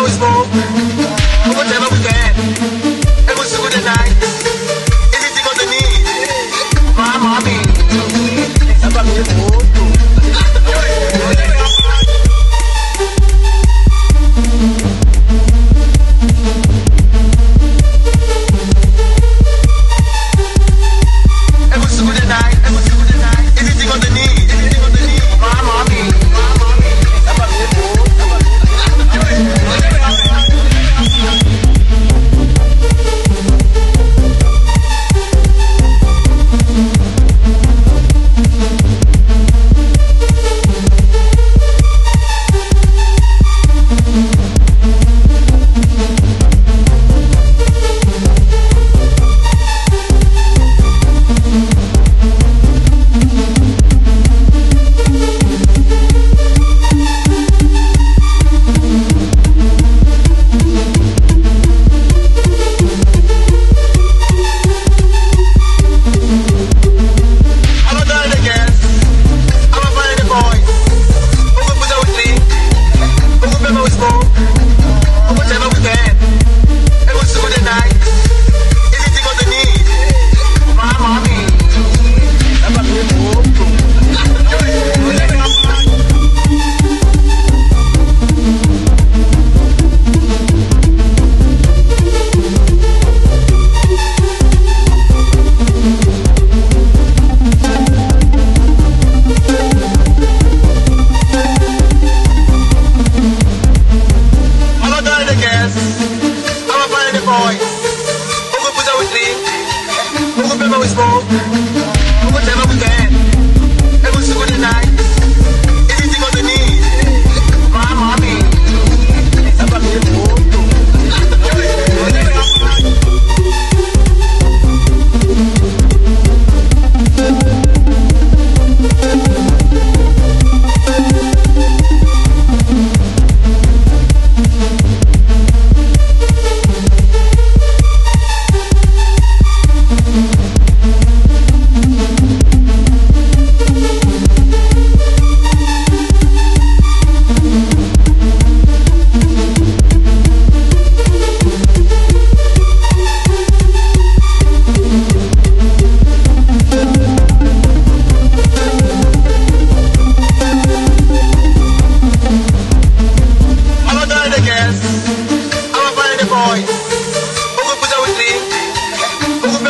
goes for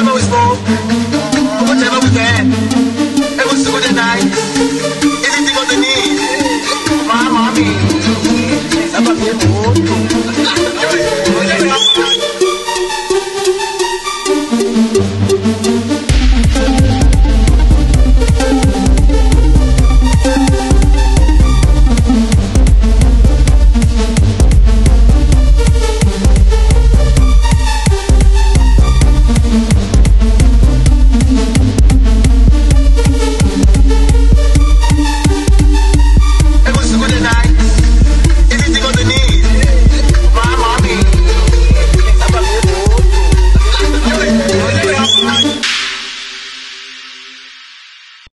whatever we smoke, whatever we get, every single night, anything on the need, my mommy, I'm a pimp.